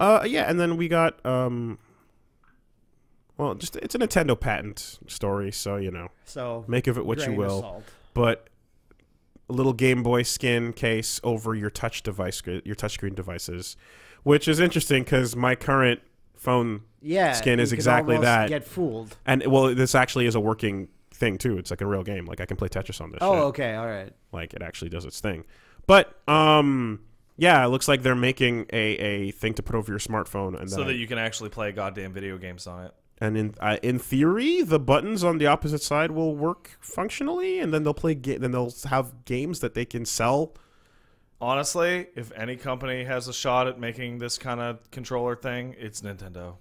Uh, yeah, and then we got um. Well, just it's a Nintendo patent story, so you know, So make of it what you will. But a little Game Boy skin case over your touch device, your touchscreen devices, which is interesting because my current phone Yeah, skin is exactly that. Get fooled. And well, this actually is a working thing too. It's like a real game. Like I can play Tetris on this. Oh, shit. okay, all right. Like it actually does its thing. But um, yeah, it looks like they're making a, a thing to put over your smartphone, and so then that you can actually play goddamn video games on it. and in uh, in theory, the buttons on the opposite side will work functionally, and then they'll play. Ga- then they'll have games that they can sell. Honestly, if any company has a shot at making this kind of controller thing, it's Nintendo.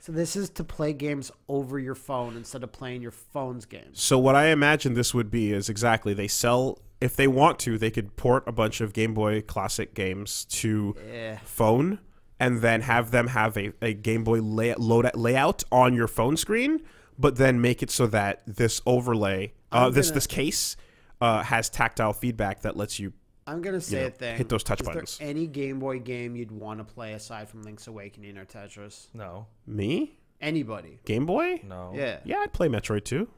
So this is to play games over your phone instead of playing your phone's games. So what I imagine this would be is exactly they sell if they want to, they could port a bunch of Game Boy Classic games to Yeah. phone and then have them have a, a Game Boy lay, load, layout on your phone screen, but then make it so that this overlay, uh, this gonna- this case, uh, has tactile feedback that lets you. I'm gonna say know, a thing. hit those touch is buttons. there any Game Boy game you'd want to play aside from Link's Awakening or Tetris? No, Me Anybody? Game Boy? no. Yeah, Yeah, I'd play Metroid 2.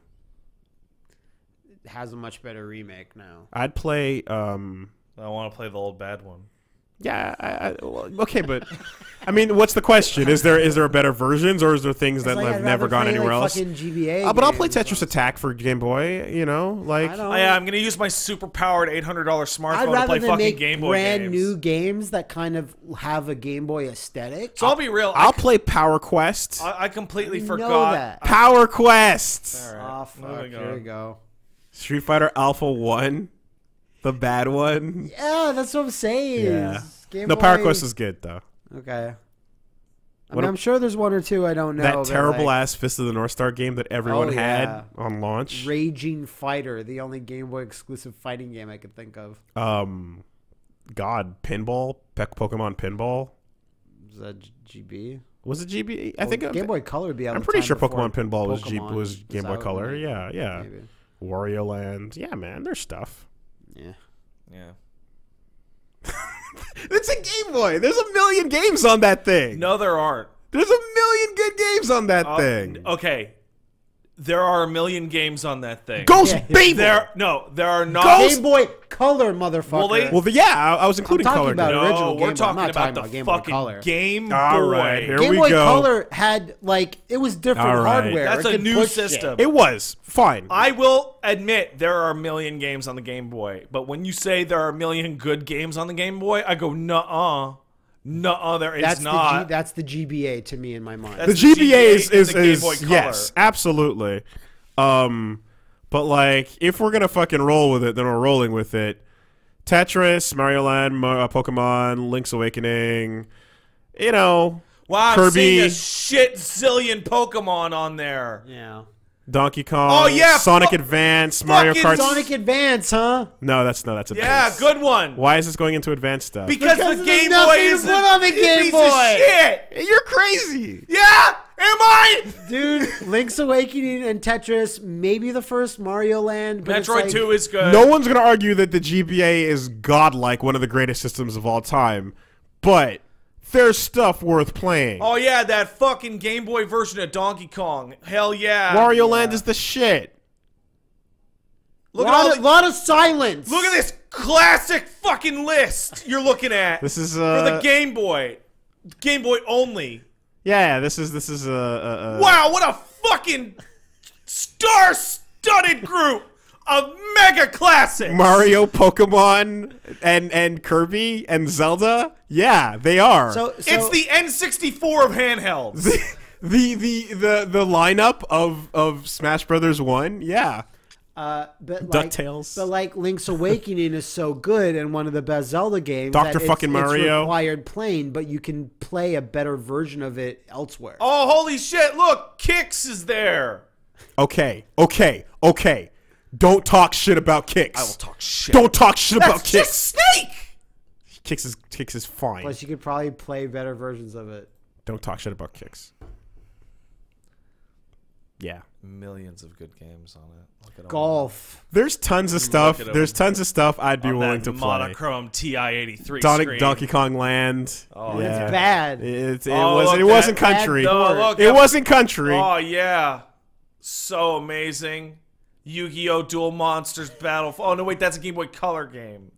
It has a much better remake now. I'd play. Um, I want to play the old bad one. yeah, I, I, well, okay, but I mean, what's the question? Is there is there better versions, or is there things that like have I'd never gone play, anywhere like, else? GBA. Uh, but I'll play games Tetris on- Attack for Game Boy. You know, like I don't. Oh, yeah, I'm gonna use my super powered eight hundred dollar I'd smartphone to play than fucking make Game Boy brand games. new games that kind of have a Game Boy aesthetic. So I'll be real. I'll play Power Quest. I, I completely You know forgot. that. Power Quest. All right, Oh fuck! moving Here we go. Street Fighter Alpha One, the bad one. Yeah, that's what I'm saying. Yeah. Game No, Power Quest is good though. okay. I mean, a, I'm sure there's one or two I don't know. that terrible like, ass Fist of the North Star game that everyone Oh, had yeah. on launch. Raging Fighter, the only Game Boy exclusive fighting game I could think of. um, God, Pinball, Pe- Pokemon Pinball. Was that GB? Was it GB? I Well, think Game Boy Color would be out. I'm pretty sure Pokemon Pinball was G- was Game Boy Color. Yeah, yeah. Maybe. Wario Land. Yeah, man, there's stuff. Yeah. Yeah. It's a Game Boy. There's a million games on that thing. No, there aren't. There's a million good games on that Uh, thing. Okay. There are a million games on that thing. Ghost Yeah. Baby. There, no, there are not. Ghost- Game Boy Color, motherfucker. Well, they- Well, the, yeah, I, I was including talking color. about games. it. original no, we're Boy. Talking not about talking the about Game Boy fucking Color. Game Boy. right, here Game we Boy go. Color had like it was different All right. hardware. That's It a new push shit. system. It was fine. I will admit there are a million games on the Game Boy, but when you say there are a million good games on the Game Boy, I go, nuh-uh. Nuh-uh, there is That's not. the G, that's the GBA to me in my mind. That's the the GBA GBA is is, the Game is yes, absolutely. Um, but like, if we're gonna fucking roll with it, then we're rolling with it. Tetris, Mario Land, Mo- uh, Pokemon, Link's Awakening. You know, wow, I'm Kirby. seeing a shit zillion Pokemon on there. yeah. Donkey Kong. Oh, yeah, Sonic Advance, Mario Kart. Sonic Advance, huh? No, that's no, that's a. Yeah, good one. Why is this going into advanced stuff? Because, Because the Game Boy is put a, on the a Game Boy. shit. You're crazy. Yeah, am I? Dude, Link's Awakening and Tetris, maybe the first Mario Land. But Metroid like, 2 is good. No one's gonna argue that the GBA is godlike, one of the greatest systems of all time, but there's stuff worth playing. Oh yeah, that fucking Game Boy version of Donkey Kong. Hell yeah. Wario Land is the shit. Look at lot, all of, the, lot of silence. Look at this classic fucking list you're looking at. This is for uh, the Game Boy. Game Boy only. yeah. This is this is a uh, uh, uh, Wow, what a fucking star-studded group of mega classics. Mario, Pokemon, and and Kirby and Zelda. Yeah, they are. So, so it's the N64 of handhelds. the the the the lineup of of Smash Brothers One. Yeah, uh, but like, DuckTales. But like Link's Awakening is so good and one of the best Zelda games. Dr. that it's- fucking Mario. It's required playing, but you can play a better version of it elsewhere. oh, holy shit, look, Qix is there. okay, okay, okay. Don't talk shit about Qix. I will talk shit. Don't talk shit about That's Qix. just Snake. Qix is Qix is fine. Plus, you could probably play better versions of it. Don't talk shit about Qix. Yeah. Millions of good games on it. Look at all Golf. There's tons of stuff. There's tons of stuff I'd be willing to play. monochrome TI-83 Donkey. Donkey Kong Land. Oh, yeah. It's bad. It, it, Oh, was, look, it wasn't country. that- No, look, it that- wasn't country. Oh yeah, so amazing. Yu-Gi-Oh! Duel Monsters Battle. Oh no, wait, that's a Game Boy Color game.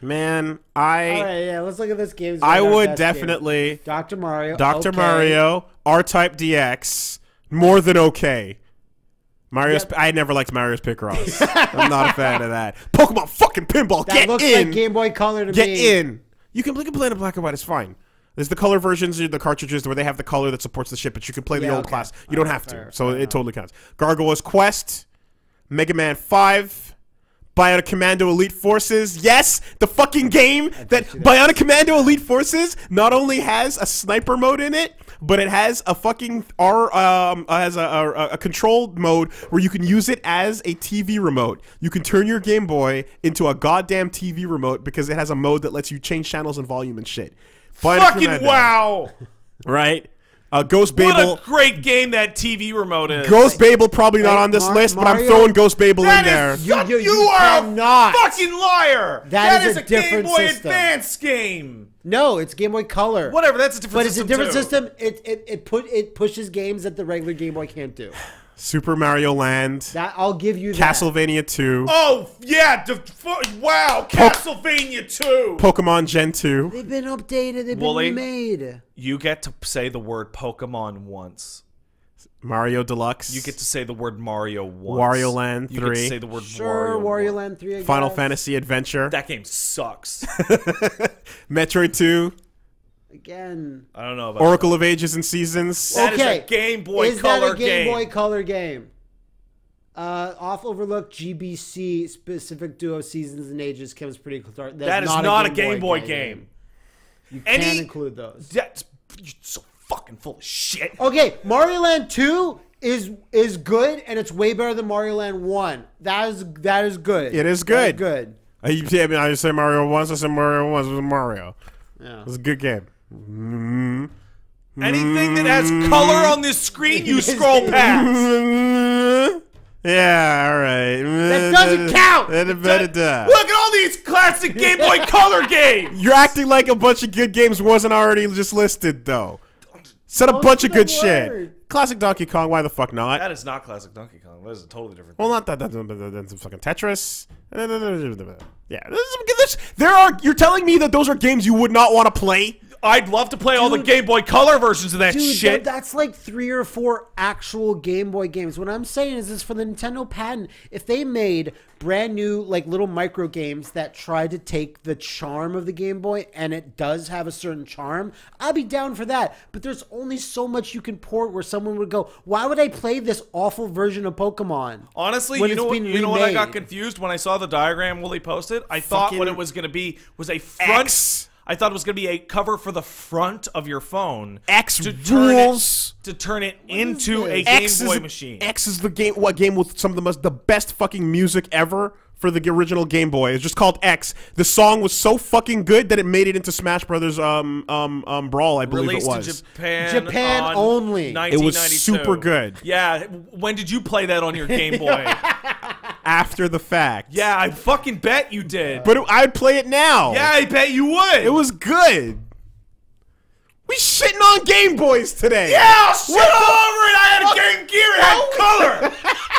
Man, I All right, yeah. Let's look at this game. I would definitely Dr. Mario. Dr. okay. Mario, R-Type DX, more than okay. Mario's. I never liked Mario's Picross. I'm not a fan of that. Pokemon fucking pinball. That Get looks in. like Game Boy Color to Get me. in. You can, you can play it in black and white. It's fine. There's the color versions, the cartridges where they have the color that supports the ship, but you can play the Yeah, old okay. class. You don't Alright, have to, so fair it totally counts. Gargoyle's Quest, Mega Man Five, Bionic Commando Elite Forces. Yes, the fucking game that Bionic Commando Elite Forces not only has a sniper mode in it, but it has a fucking R um has a, a, a control mode where you can use it as a TV remote. You can turn your Game Boy into a goddamn TV remote because it has a mode that lets you change channels and volume and shit. Bionic Fucking Commando, wow! Right? Uh, Ghost What Babel. a great game that TV remote is. Ghost Babel probably not on this Mar- list, but I'm throwing Ghost Babel That in there. is You- you, you- you, you are cannot. a fucking liar. That is is a a Game Boy system. Advance game. No, it's Game Boy Color. Whatever, that's a different system. But it's a different too. system. It, it it put it pushes games that the regular Game Boy can't do. Super Mario Land, That I'll give you that. Castlevania 2, Oh yeah! The, fu- wow, Castlevania 2. Pokemon Gen 2. They've been updated. They've Woolie? been remade. You get to say the word Pokemon once. Mario Deluxe. You get to say the word Mario once. Wario Land Three. You get to 3. say the word Sure, Wario. Wario. Land Three. I Final guess. Fantasy Adventure, That game sucks. Metroid 2, again. I don't know about Oracle of Ages and Seasons. That is a okay, Game Boy is Color that a Game, game. Boy Color game? Uh, off Overlook GBC specific duo seasons and ages comes pretty close. That's That is not, a Game Boy game. You Any- can't include those. That's you're so fucking full of shit. Okay, Mario Land Two is is good and it's way better than Mario Land One. That is that is good. It is That good. good. I, I mean, I say Mario once, I say Mario once, it was Mario. Yeah. It was a good game. Mm. Anything that has color on this screen, you scroll past. Yeah, all right. That doesn't count! That better die. Look at all these classic Game Boy Color games. You're acting like a bunch of good games wasn't already just listed, though. Said a Most bunch of of good the shit. Classic Donkey Kong, why the fuck not? That is not classic Donkey Kong. That is a totally different. Well, not that. That's, that's fucking Tetris. Yeah, this is, this, there are. You're telling me that those are games you would not want to play? I'd love to play all the Game Boy Color versions of that Dude, shit. that- that's like three or four actual Game Boy games. What I'm saying is this for the Nintendo patent. If they made brand new, like little micro games that try to take the charm of the Game Boy and it does have a certain charm, I'd be down for that. But there's only so much you can port where someone would go, Why would I play this awful version of Pokemon? Honestly, you know, what, you know what I got confused when I saw the diagram Willie posted? I thought what it was going to be was a front. X. I thought it was going to be a cover for the front of your phone. X to turn it to turn it into this? a Game X Boy is, machine. X is the game. What game with some of the most the best fucking music ever for the original Game Boy? It's just called X. The song was so fucking good that it made it into Smash Brothers um um um Brawl. I believe Released it in was. Japan. Japan on only. It was super good. Yeah. When did you play that on your Game Boy? After the fact. yeah, I fucking bet you did. But it, I'd play it now. yeah, I bet you would. It was good. We shitting on Game Boys today. Yeah, shit all over it. I had a Game Gear. It had color.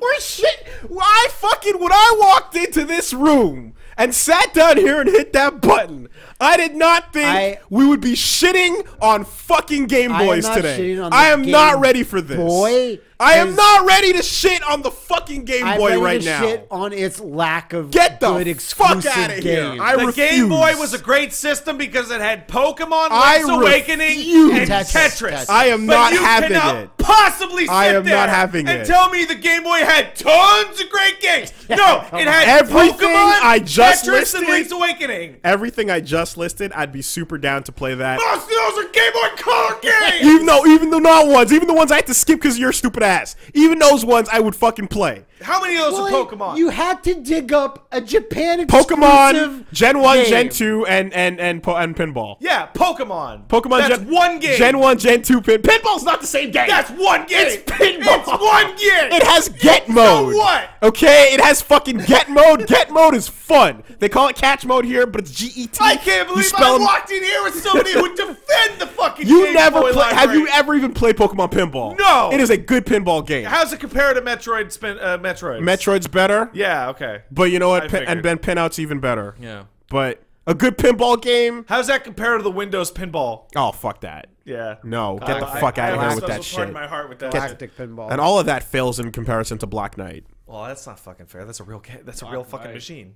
We're shit. I fucking when I walked into this room and sat down here and hit that button, I did not think I- we would be shitting on fucking Game I am Boys not today. I am Game not ready for this. Boy, I am not ready to shit on the fucking Game I'm Boy ready right to now. shit on its lack of Get the good fuck out of here. games. I the refuse. Game Boy was a great system because it had Pokemon, I Link's Awakening, and Tetris. Tetris. I am But not you having cannot it. possibly sit I am there not having and it. tell me the Game Boy had tons of great games. No, it had Everything Pokemon, I just Tetris, listed- and Link's Awakening. Everything I just listed, I'd be super down to play that. Most of those are Game Boy Color games. Even though, even the not ones, even the ones I had to skip because you're stupid ass, even those ones I would fucking play. How many of those Well, are Pokemon? You had to dig up a Japan Pokemon, Gen One, game. Gen Two, and and and po- and pinball. yeah, Pokemon. Pokemon That's Gen one game. Gen One, Gen Two, pin. Pinball's not the same game. That's one game. It's pinball. It's one game. It has get mode. what? Okay, it has fucking get mode. Get mode is fun. They call it catch mode here, but it's G E T. I can't believe spell I 'em- walked in here with somebody who would defend the fucking. You Game never play. Have you ever even played Pokemon Pinball? No. It is a good pinball game. How's it compare to Metroid? Spin, uh, Metroid. Metroid's better, Yeah. Okay. but you know what? Pin, and figured. then Pinout's even better. Yeah. But a good pinball game. How's that compare to the Windows Pinball? Oh fuck that. Yeah. No, get the fuck I- out of here with that special part shit. in my heart with that. Galactic pinball. And all of that fails in comparison to Black Knight. Well, that's not fucking fair. That's a real. Ga- that's a real fucking Knight. machine.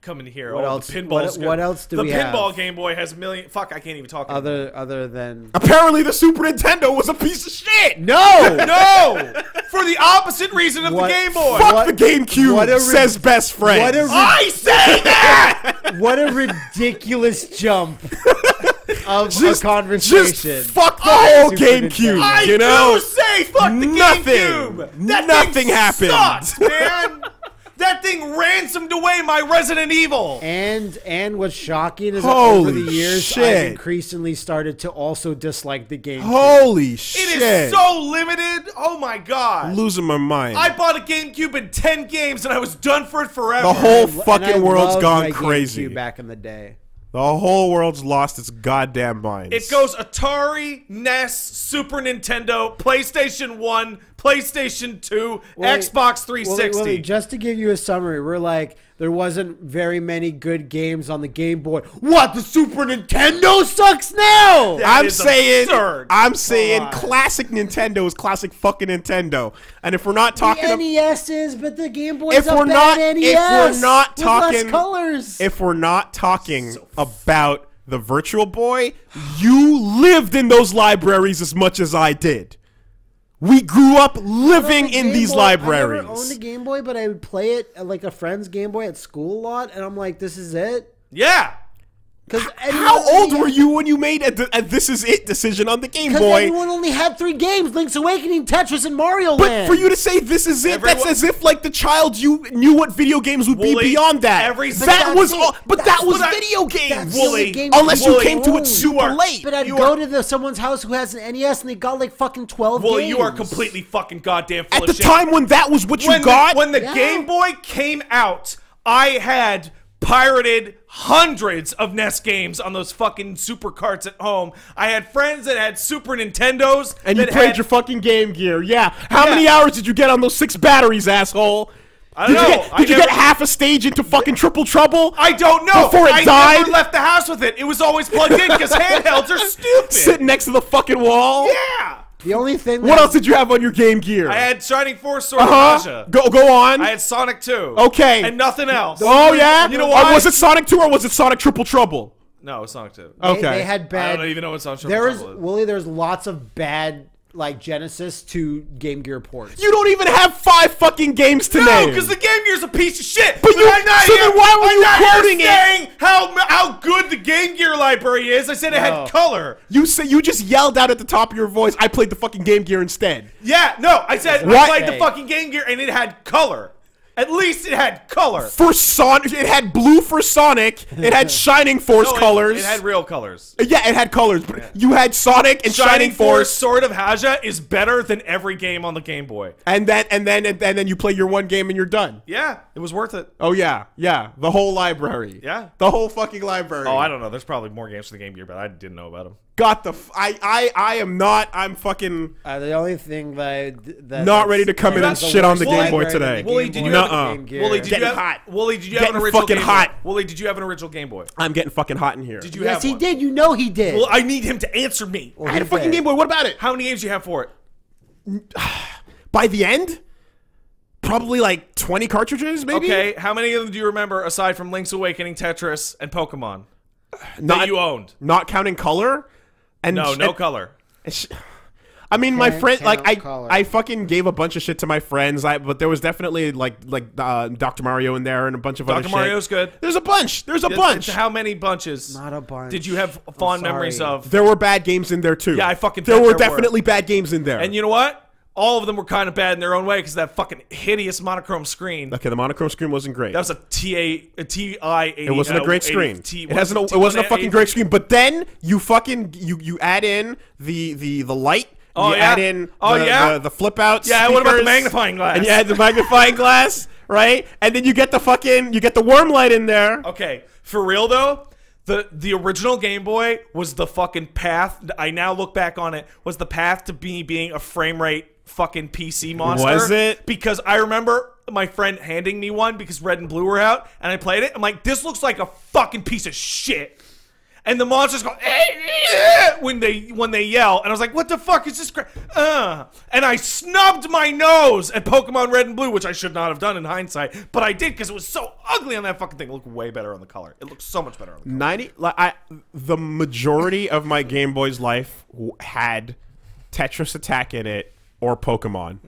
Coming here. What oh, else- The pinball's what- good. what else do the we pinball? Game Boy has a million. Fuck, I can't even talk. anymore. other other than Apparently, the Super Nintendo was a piece of shit. no. no, for the opposite reason of What- the Game Boy. Fuck What- the GameCube. what a rid- says best friend. what a rid- I say that. what a ridiculous jump of Just- a conversation. Just fuck the whole Super GameCube. I you know, do say fuck the Nothing. GameCube. That Nothing thing happened. Sucked, man. That thing ransomed away my Resident Evil. And and what's shocking is that over the years shit. I've increasingly started to also dislike the game. holy It shit! It is so limited. Oh my god. losing my mind. I bought a GameCube in 10 games and I was done for it forever. the whole And I fucking world's loved gone my crazy. GameCube back in the day. The whole world's lost its goddamn minds. It goes Atari, NES, Super Nintendo, PlayStation 1, PlayStation 2, Well, Xbox Willie- 360. Willie, just to give you a summary, we're like there wasn't very many good games on the Game Boy. What? The Super Nintendo sucks now. That I'm saying, absurd. I'm saying, on. classic Nintendo is classic fucking Nintendo. And if we're not talking, the ab- NES is, but the Game Boy If is a we're bad not- NES. if we're not with less talking- colors. if we're not talking about the Virtual Boy, you lived in those libraries as much as I did. We grew up living in Game these Boy- I never libraries. owned a Game Boy, but I would play it at like a friend's Game Boy at school a lot, and I'm like, this is it. yeah. Because How old were you when you made a, a "This Is It" decision on the Game Because Boy? everyone only had three games: Link's Awakening, Tetris, and Mario But Land. for you to say this is it, that's as if like the child you knew what video games would be beyond that. every- But that was all, but that was what I- video games. only Woolie, game Unless you came to owned. it super are- late. But I'd You go are- to the someone's house who has an NES and they got like fucking twelve Well, you are completely fucking goddamn full At of the shit. time when that was what you when got, the, when the Yeah. Game Boy came out, I had pirated hundreds of NES games on those fucking super carts at home. I had friends that had Super Nintendos and you played had- your fucking Game Gear. Yeah. How Yeah. many hours did you get on those six batteries, asshole? I don't did know. You get, I you never- get half a stage into fucking Triple Trouble? I don't know. Before it I died? never left the house with it. It was always plugged in because handhelds are stupid. Sitting next to the fucking wall. Yeah. The only thing. What else did you have on your Game Gear? I had Shining Force Sword Uh-huh. Go go on. I had Sonic 2. Okay. And nothing else. oh yeah. You know what? why? was it Sonic Two or was it Sonic Triple Trouble? No, it's Sonic 2. Okay. they had bad. I bad. don't even know what Sonic there was Trouble is. Willie. There's lots of bad like Genesis to Game Gear ports. You don't even have five fucking games to No, name. because the Game Gear's a piece of shit. But you- I'm not so here, then why were I'm you not here quoting it? how how good the Game Gear library is. I said it No. had color. you say you just yelled out at the top of your voice. I played the fucking Game Gear instead. Yeah, no, I said I What? played the fucking Game Gear and it had color. At least it had color. For Sonic, it had blue for Sonic. It had Shining Force No, it- colors. It, had real colors. yeah, it had colors. But you had Sonic and Shining, Shining Force Force, Sword of Hajya is better than every game on the Game Boy. and then and then and, then you play your one game and you're done. Yeah, it was worth it. Oh yeah, yeah, the whole library. Yeah. the whole fucking library. Oh, I don't know. There's probably more games for the Game Gear, but I didn't know about them. Got the. F- I I I am not. I'm fucking Uh, the only thing that, I, that not ready to come in and shit on the Game Boy today. than Woolie, did you have- the. Game Gear. Woolie, did you have, hot. Woolie, did you have an original fucking Game hot. Boy? Woolie, did you have an original Game Boy? I'm getting fucking hot in here. Did you Yes, have he one? did. You know he did. Well, I need him to answer me. Well, I had a fucking did. Game Boy. What about it? How many games do you have for it? By the end, probably like 20 cartridges, maybe. Okay, how many of them do you remember aside from Link's Awakening, Tetris, and Pokemon not that you owned? not counting color. And No, no and- color. and I mean, my friend, like I, cannot. I fucking gave a bunch of shit to my friends. I, but there was definitely like, like uh, Dr. Mario in there and a bunch of other Dr. shit. Mario's good. There's a bunch. There's a It's- bunch. it's How many bunches? Not a bunch. Did you have fond memories of? there were bad games in there too. Yeah, I fucking There were there were. definitely bad games in there. And you know what? All of them were kind of bad in their own way because that fucking hideous monochrome screen. okay, the monochrome screen wasn't great. That was a TA, a TI. it wasn't a uh, great screen. it hasn't. It wasn't a fucking great screen. But then you fucking you you add in the the the light. Oh, you yeah? add in Oh, the, yeah? the, the flip out. Yeah, what about the magnifying glass? And you add the magnifying glass, right? And then you get the fucking you get the worm light in there. Okay, for real though, the the original Game Boy was the fucking path. I now look back on it was the path to me being a frame rate fucking PC monster. Was it? Because I remember my friend handing me one because red and blue were out, and I played it. I'm like, this looks like a fucking piece of shit. And the monsters go "Eh, eh," when they when they yell, and I was like, "What the fuck is this?" Uh, and I snubbed my nose at Pokemon Red and Blue, which I should not have done in hindsight, but I did because it was so ugly on that fucking thing. It looked way better on the color. It looks so much better on the color. 90 like I the majority of my Game Boy's life had Tetris Attack in it or Pokemon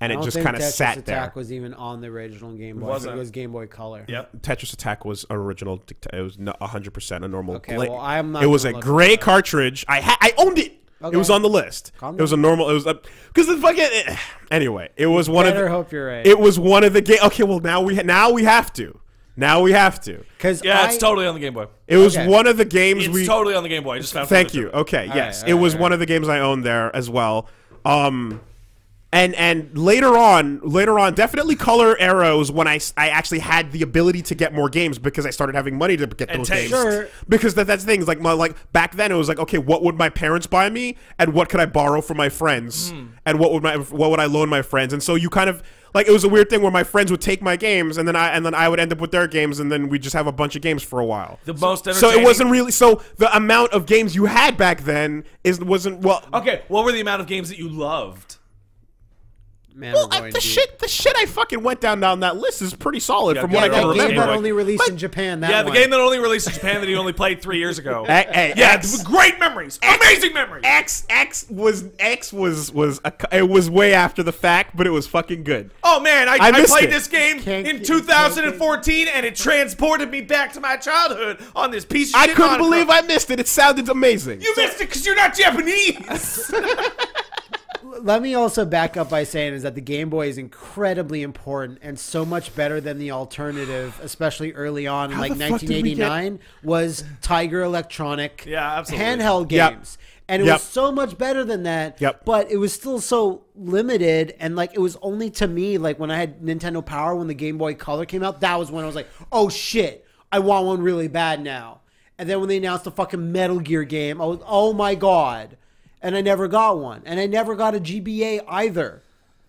and it just kind of sat Attack there. Attack was even on the original Game Boy. Wasn't. It was Game Boy Color. Yep. Tetris Attack was original. It was not 100% a normal. Okay, gla- well, I'm not It was a gray cartridge. I ha- I owned it. Okay. It was on the list. Calm It was a normal. It was because the fucking. eh, Anyway, it was one of. Better The, hope you're right. it was one of the game. Okay, well now we ha- now we have to. Now we have to. Because Yeah, it's totally on the Game Boy. It was Okay. one of the games It's we. totally on the Game Boy. I just found. Thank you. of it. Okay, yes, right, it all was right, one of the games I owned there as well. Um, and and later on, later on, definitely Color arrows was when i actually had the ability to get more games because I started having money to get those taste. games. Sure. Because that, that's things like my like back then it was like okay, what would my parents buy me, and what could I borrow from my friends, Hmm. and what would my what would I loan my friends, and so you kind of. Like it was a weird thing where my friends would take my games and then I and then I would end up with their games and then we just have a bunch of games for a while. The most So it wasn't really so the amount of games you had back then is wasn't well. Okay, what were the amount of games that you loved? Man, well, I- the deep. shit, the shit I fucking went down down that list is pretty solid Yeah, from what I that can that game that only released But- in Japan. That yeah, the one. game that only released in Japan that you only played three years ago. Hey, hey, yeah, X, great memories, amazing memories. X X was X was was a, it was way after the fact, but it was fucking good. Oh man, I, I I, played it. this game Can't in 2014, and it transported me back to my childhood on this piece of I couldn't monochrome. believe I missed it. It sounded amazing. You missed it because you're not Japanese. Let me also back up by saying is that the Game Boy is incredibly important and so much better than the alternative, especially early on in How like the fuck did we get- 1989 was Tiger Electronic Yeah, absolutely. handheld Yep. games. And it Yep. was so much better than that. Yep. But it was still so limited and like it was only to me like when I had Nintendo Power when the Game Boy Color came out, that was when I was like, "Oh shit, I want one really bad now." And then when they announced the fucking Metal Gear game, I was, "Oh my god." And I never got one. And I never got a GBA either.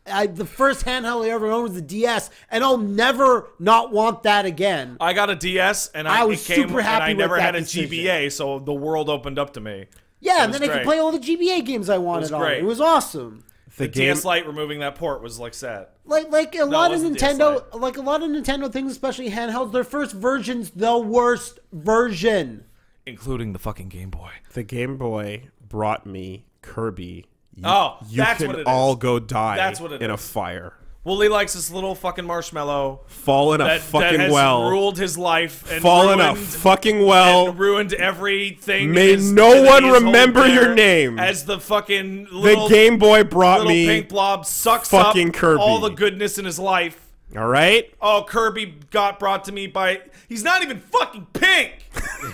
I, the first handheld I ever owned was the DS, and I'll never not want that again. I got a DS, and I, I was it came, super happy and I with never that had a decision. GBA, so the world opened up to me. Yeah, It and was then I could play all the GBA games I wanted was on. great. it. It was awesome. The The DS Lite removing that port was like sad. Like like a lot of Nintendo, like a lot of Nintendo things, especially handhelds. Their first version's the worst version. Including the fucking Game Boy. the Game Boy brought me Kirby. You, Oh, you that's can what it is. all go die. That's what it in a is. fire. Woolie likes this little fucking marshmallow Fall in a that, that fucking has well. ruled his life and Fall in a fucking well. and ruined everything. May his- no one remember your name. As the fucking The little, Game Boy brought little me. pink blob sucks fucking up Kirby. all the goodness in his life. All right, Oh, Kirby got brought to me by. He's not even fucking pink.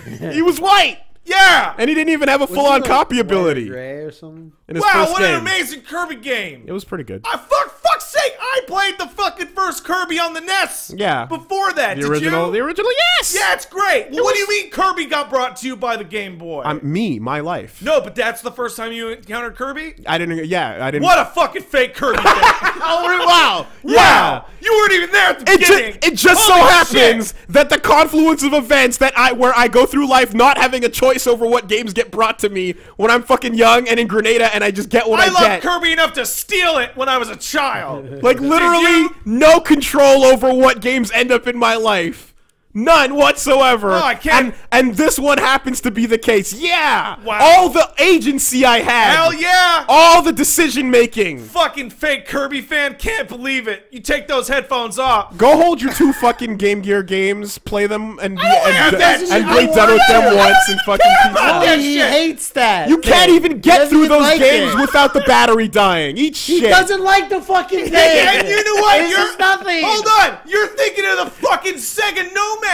he was white, Yeah. and he didn't even have a full-on copy ability Gray or something. in his wow, first what game. an amazing Kirby game. It was pretty good. I fuck fuck's sake! I played the fucking first Kirby on the NES. Yeah. Before that, The did original, you? the original, yes. yeah, it's great. Well, It what do you mean Kirby got brought to you by the Game Boy? I'm me, my life. no, but that's the first time you encountered Kirby. I didn't. Yeah, I didn't. What a fucking fake Kirby! thing. Oh, wow! wow, you weren't even there at the It beginning. just, it just so happens shit. that the confluence of events that I where I go through life not having a choice over what games get brought to me when I'm fucking young and in Grenada and I just get what I, I loved get. Kirby enough to steal it when I was a child. Like literally no control over what games end up in my life. None whatsoever. No, I can't- And, and this one happens to be the case. Yeah. Wow. All the agency I had. Hell yeah! All the decision making. Fucking fake Kirby fan, can't believe it. You take those headphones off. Go hold your two fucking Game Gear games, play them, and be, don't and, and, shit. be done with them once and fucking peace about out. that he shit. hates that. You can't even get through even those like games it. without the battery dying. Eat shit. He doesn't like the fucking game. And you know what? This You're is nothing. Hold on. You're thinking of the fucking Sega Nomad.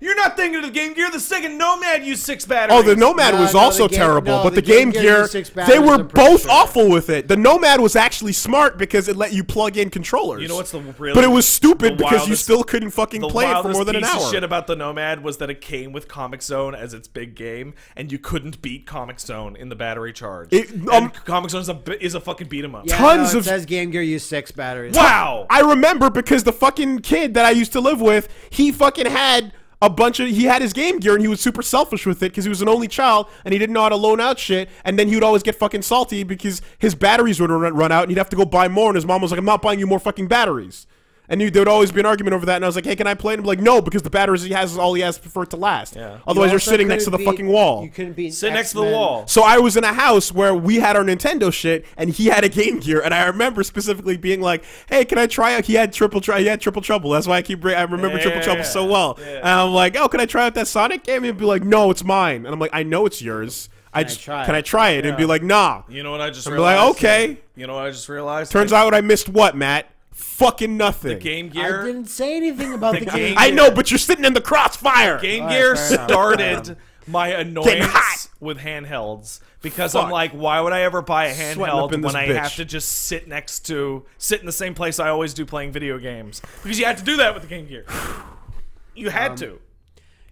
You're not thinking of the Game Gear. The Sega Nomad used six batteries. Oh, the Nomad No, was no, also Game- terrible, no, but the the Game, Game Gear, Gear six they were both sure. awful with it. The Nomad was actually smart because it let you plug in controllers. You know what's the really? But it was stupid the because you still couldn't fucking play it for more than an piece of hour. shit about the Nomad was that it came with Comix Zone as its big game, and you couldn't beat Comix Zone in the battery charge. It- And um, Comix Zone is a is a fucking beat 'em up. Yeah, Tons no, it of- says Game Gear used six batteries. Wow. I remember because the fucking kid that I used to live with, he fucking had a bunch of he had his game gear and he was super selfish with it because he was an only child and he didn't know how to loan out shit and then he would always get fucking salty because his batteries would run out and he'd have to go buy more and his mom was like I'm not buying you more fucking batteries and he, there would always be an argument over that and I was like hey can I play and I'm like no because the batteries he has is all he has for it to last Yeah. otherwise You you're sitting next to the couldn't fucking wall You couldn't beat Sit next to the wall. so I was in a house where we had our Nintendo shit, and he had a Game Gear, and I remember specifically being like, "Hey, can I try out?" He had triple, try, he had triple trouble. That's why I keep, I remember Yeah, triple yeah, trouble yeah. so well. Yeah. And I'm like, "Oh, can I try out that Sonic game?" And he'd be like, "No, it's mine." And I'm like, "I know it's yours. I I just try can? I try it?" And be like, "Nah." You know what I just I'm realized? like, okay. You know what I just realized? Turns The- out I missed what, Matt? Fucking nothing. The Game Gear. I didn't say anything about the, The game. Game I know, but you're sitting in the crossfire. Game All right, Gear fair started my annoyance with handhelds because Fuck. I'm like, why would I ever buy a handheld when I bitch. have to just sit next to sit in the same place I always do playing video games? Because you had to do that with the Game Gear. You had Um, to.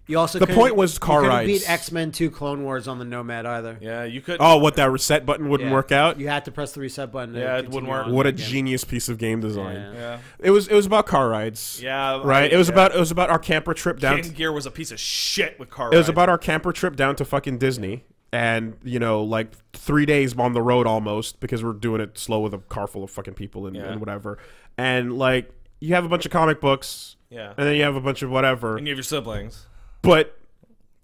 You also The point was car you couldn't rides. beat X Men Two Clone Wars on the Nomad either. Yeah, you could. Oh, what that reset button wouldn't Yeah. work out? You had to press the reset button. to Yeah, it wouldn't work. What a again. genius piece of game design. Yeah. yeah. It was it was about car rides. Yeah. Right. I- it was yeah. about it was about our camper trip down. Game Gear was a piece of shit with car It was about our camper trip down to fucking Disney, and you know, like three days on the road almost because we're doing it slow with a car full of fucking people and, Yeah. and whatever. And like, you have a bunch of comic books, Yeah. and then you have a bunch of whatever. And you have your siblings. But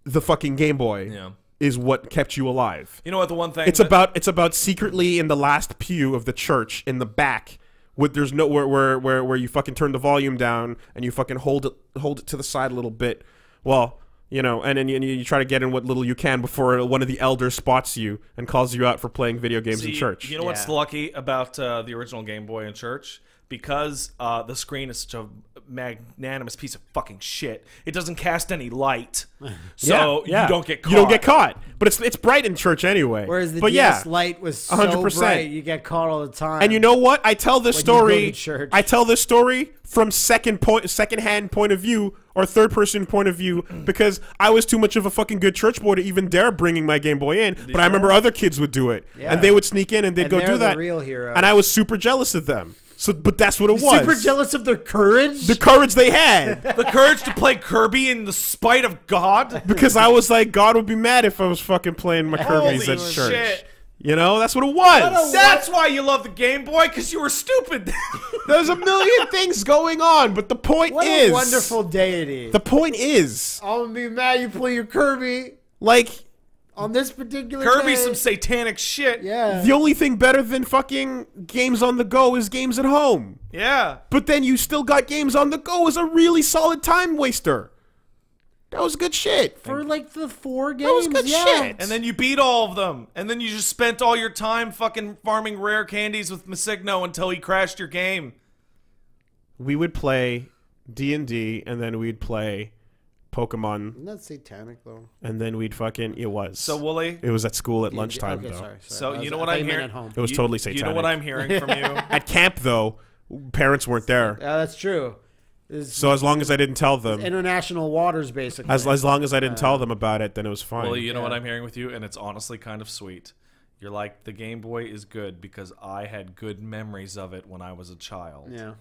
the fucking Game Boy Yeah. is what kept you alive. You know what? The one thing It's that- about it's about secretly in the last pew of the church in the back. With there's no where where where, where you fucking turn the volume down and you fucking hold it hold it to the side a little bit. Well, you know, and then you, you try to get in what little you can before one of the elders spots you and calls you out for playing video games in church. You know what's lucky about uh, the original Game Boy in church? Because uh, the screen is such a magnanimous piece of fucking shit. It doesn't cast any light, so Yeah, yeah. you don't get caught. You don't get caught. But it's it's bright in church anyway. Whereas the but DS yeah, Lite was so 100%. bright, you get caught all the time. And you know what? I tell this When you go story. I tell this story from second point, second hand point of view or third person point of view mm. because I was too much of a fucking good church boy to even dare bringing my Game Boy in. But I remember other kids would do it, Yeah. and they would sneak in and they'd And go do the that. real hero. And I was super jealous of them. So, but that's what it was. super jealous of their courage. The courage they had. the courage to play Kirby in the spite of God. because I was like, God would be mad if I was fucking playing my Kirby's Holy at church. shit. You know, that's what it was. That's why you love the Game Boy because you were stupid. There's a million things going on, but the point what is a wonderful deity. The point is, I'm gonna be mad you play your Kirby like, on this particular Kirby's day. some satanic shit. yeah. the only thing better than fucking games on the go is games at home. Yeah. But then you still got games on the go as a really solid time waster. That was good shit. for like the four games. That was good yeah. shit. And then you beat all of them. And then you just spent all your time fucking farming rare candies with MissingNo until he crashed your game. We would play D and D, and then we'd play Pokemon, Isn't that satanic though? and then we'd fucking. It was. So, Woolie, it was at school at lunchtime okay, though. Sorry, sorry. So, I you know what I'm hearing? At home. It was You- totally satanic. You know what. I'm hearing from you? At camp though, parents weren't there. Yeah, that's true. It's So as long as I didn't tell them, international waters, basically. as, as long as I didn't tell them about it, then it was fine. Well, you know what I'm hearing with you, and it's honestly kind of sweet. You're like, the Game Boy is good because I had good memories of it when I was a child. yeah.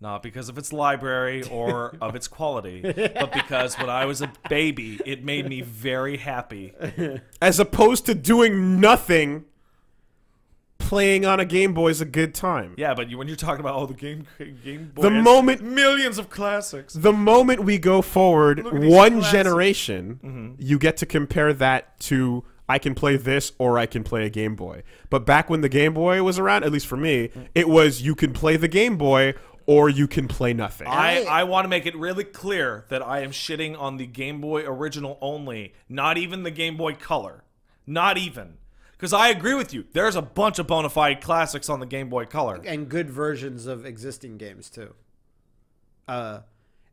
Not because of its library or of its quality, but because when I was a baby, it made me very happy. as opposed to doing nothing playing on a Game Boy is a good time. Yeah, but you, when you're talking about oh the game Game Boy, The moment- millions of classics. The moment we go forward Look at these one classics. generation, mm-hmm. you get to compare that to I can play this or I can play a Game Boy. But back when the Game Boy was around, at least for me, mm. it was you can play the Game Boy or you can play nothing. I, I- I want to make it really clear that I am shitting on the Game Boy original only, not even the Game Boy Color. Not even. Because I agree with you. There's a bunch of bona fide classics on the Game Boy Color. and good versions of existing games too. Uh,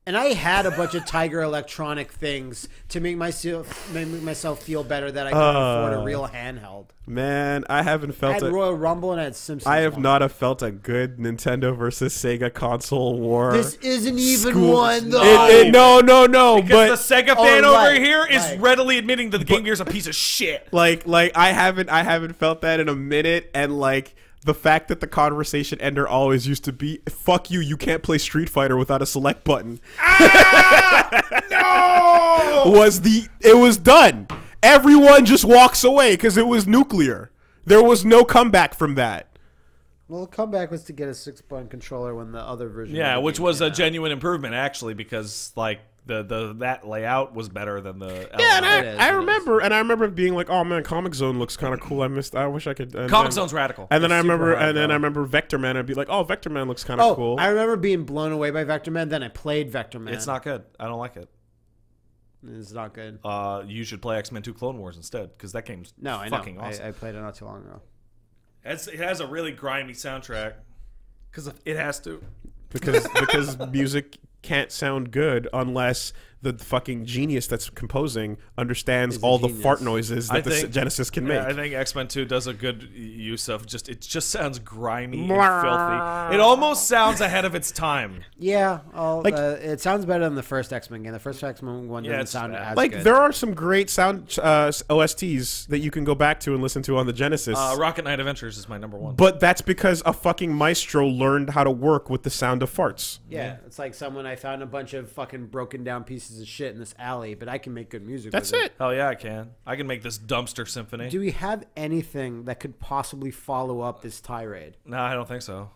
and I had a bunch of Tiger Electronic things to make myself make myself feel better that I could afford a uh, real handheld. Man, I haven't I felt had it. Royal Rumble and I had Simpsons. I have one. not have felt a good Nintendo versus Sega console war. This isn't even School- one though. It- it- no, no, no. Because but the Sega Oh, fan over right, here is right. readily admitting that the Game Gear's a piece of shit. like, like I haven't, I haven't felt that in a minute, and like the fact that the conversation ender always used to be, "Fuck you, you can't play Street Fighter without a select button," ah! No! was the. It was done. Everyone just walks away because it was nuclear. There was no comeback from that. Well, the comeback was to get a six button controller when the other version. Yeah, which was came a out. genuine improvement actually, because like the the that layout was better than the. Yeah, and I, It is, I remember, and I remember being like, "Oh man, Comix Zone looks kind of cool. I missed. I wish I could." and Comic then- Zone's radical. And then I It's super remember, hard, and then. I remember Vector Man. I'd be like, "Oh, Vector Man looks kind of Oh, cool." I remember being blown away by Vector Man. Then I played Vector Man. It's not good. I don't like it. It's not good. Uh, you should play X Men Two Clone Wars instead, because that game's No, I know. fucking awesome. I, I played it not too long ago. It's, it has a really grimy soundtrack, because it has to. because because music can't sound good unless the fucking genius that's composing understands Is a all the fart noises that I the think- Genesis can Yeah, make. I think X Men Two does a good use of just it just sounds grimy and filthy. It almost sounds ahead of its time. Yeah, I'll, Like- uh, it sounds better than the first X Men game. The first X Men one Yeah, doesn't it's sound bad. as like good. there are some great sound uh, OSTs that you can go back to and listen to on the Genesis. Uh, Rocket Knight Adventures is my number one. but that's because a fucking maestro learned how to work with the sound of farts. yeah, it's like someone I found a bunch of fucking broken down pieces of shit in this alley, but I can make good music. That's with it. Hell yeah, I can. I can make this dumpster symphony. Do we have anything that could possibly follow up this tirade? no, I don't think so.